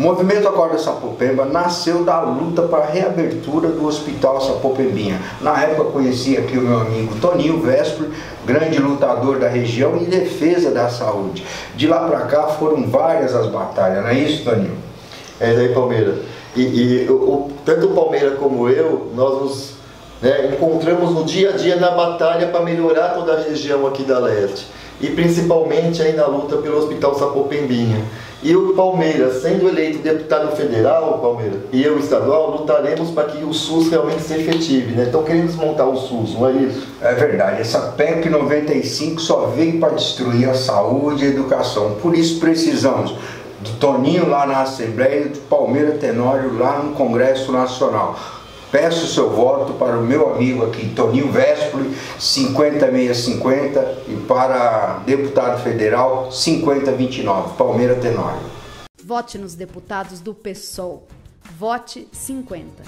O movimento Acorda Sapopemba nasceu da luta para a reabertura do Hospital Sapopembinha. Na época conheci aqui o meu amigo Toninho Vespro, grande lutador da região e defesa da saúde. De lá para cá foram várias as batalhas, não é isso, Toninho? É isso aí, Palmeira. E, e o, tanto o Palmeira como eu, nós nos né, encontramos no dia a dia na batalha para melhorar toda a região aqui da Leste. E principalmente aí na luta pelo Hospital Sapopembinha. E o Palmeiras, sendo eleito deputado federal, Palmeiras, e eu estadual, lutaremos para que o SUS realmente se efetive, né? Então queremos montar o SUS, não é isso? É verdade, essa PEC 95 só veio para destruir a saúde e a educação. Por isso precisamos do Toninho lá na Assembleia e do Palmeiras Tenório lá no Congresso Nacional. Peço o seu voto para o meu amigo aqui, Toninho Vespoli, 50650 e para deputado federal, 5029, Palmeira Tenório. Vote nos deputados do PSOL. Vote 50.